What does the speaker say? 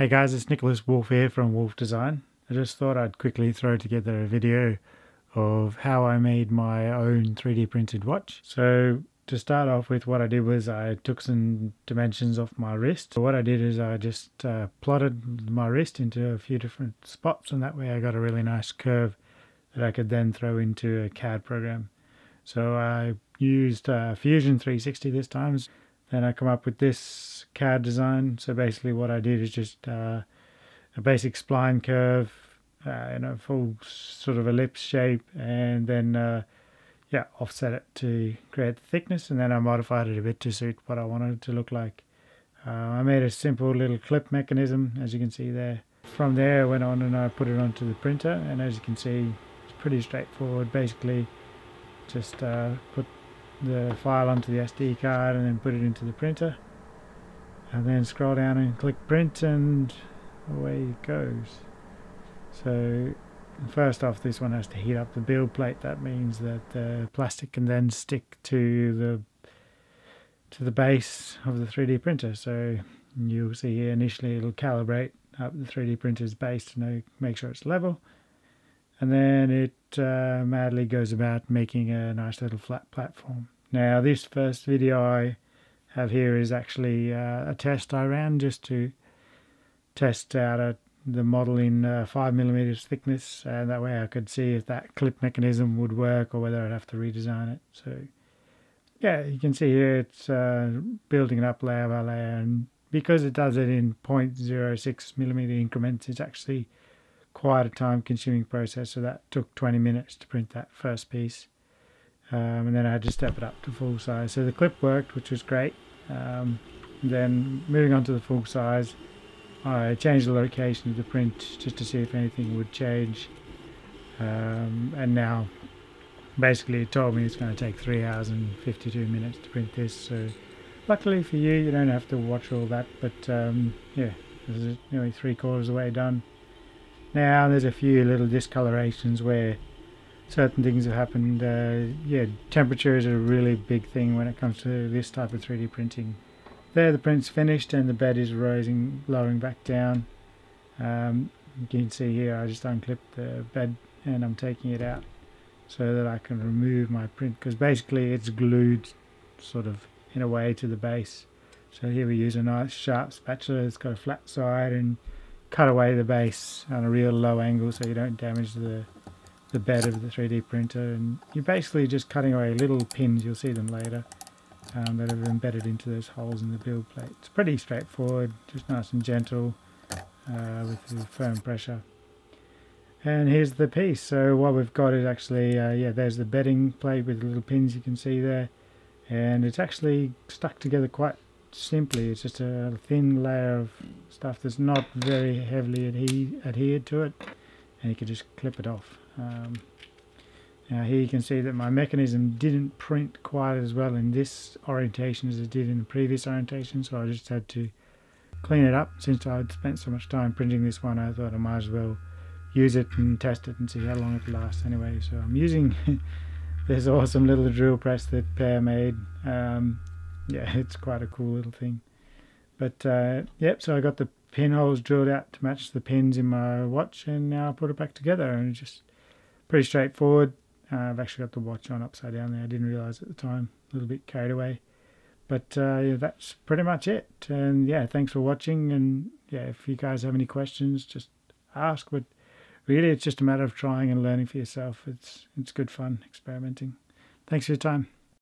Hey guys, it's Nicholas Wolff here from Wolff Design. I just thought I'd quickly throw together a video of how I made my own 3D printed watch. So to start off with, what I did was I took some dimensions off my wrist. So what I did is I just uh, plotted my wrist into a few different spots and that way I got a really nice curve that I could then throw into a CAD program. So I used uh, Fusion 360 this time. Then I come up with this CAD design. So basically what I did is just uh, a basic spline curve, uh, in a full sort of ellipse shape, and then uh, yeah, offset it to create the thickness, and then I modified it a bit to suit what I wanted it to look like. Uh, I made a simple little clip mechanism, as you can see there. From there, I went on and I put it onto the printer, and as you can see, it's pretty straightforward. Basically, just uh, put the file onto the SD card and then put it into the printer. And then scroll down and click print and away it goes. So first off this one has to heat up the build plate. That means that the plastic can then stick to the to the base of the 3D printer. So you'll see here initially it'll calibrate up the 3D printer's base to know, make sure it's level and then it uh, madly goes about making a nice little flat platform. Now this first video I have here is actually uh, a test I ran just to test out a, the model in uh, 5 millimeters thickness and that way I could see if that clip mechanism would work or whether I'd have to redesign it. So yeah, you can see here it's uh, building it up layer by layer and because it does it in 0.06 millimeter increments it's actually quite a time consuming process so that took 20 minutes to print that first piece. Um, and then I had to step it up to full size. So the clip worked which was great. Um, then moving on to the full size I changed the location of the print just to see if anything would change. Um, and now basically it told me it's going to take 3 hours and 52 minutes to print this. So luckily for you you don't have to watch all that but um, yeah this is nearly three quarters of the way done now there's a few little discolorations where certain things have happened. Uh, yeah, temperature is a really big thing when it comes to this type of 3D printing. There the print's finished and the bed is rising, lowering back down. Um, you can see here I just unclipped the bed and I'm taking it out so that I can remove my print because basically it's glued sort of in a way to the base. So here we use a nice sharp spatula it's got a flat side and cut away the base on a real low angle so you don't damage the the bed of the 3D printer and you're basically just cutting away little pins, you'll see them later, um, that are embedded into those holes in the build plate. It's pretty straightforward, just nice and gentle uh, with firm pressure. And here's the piece. So what we've got is actually, uh, yeah, there's the bedding plate with the little pins you can see there. And it's actually stuck together quite simply. It's just a thin layer of stuff that's not very heavily adhe adhered to it. And you can just clip it off. Um, now here you can see that my mechanism didn't print quite as well in this orientation as it did in the previous orientation. So I just had to clean it up. Since I'd spent so much time printing this one, I thought I might as well use it and test it and see how long it lasts anyway. So I'm using this awesome little drill press that Per made. Um, yeah, it's quite a cool little thing. But uh, yep, so I got the pinholes drilled out to match the pins in my watch, and now I put it back together, and it's just pretty straightforward. Uh, I've actually got the watch on upside down there. I didn't realise at the time, a little bit carried away. But uh, yeah, that's pretty much it. And yeah, thanks for watching. And yeah, if you guys have any questions, just ask. But really, it's just a matter of trying and learning for yourself. It's it's good fun experimenting. Thanks for your time.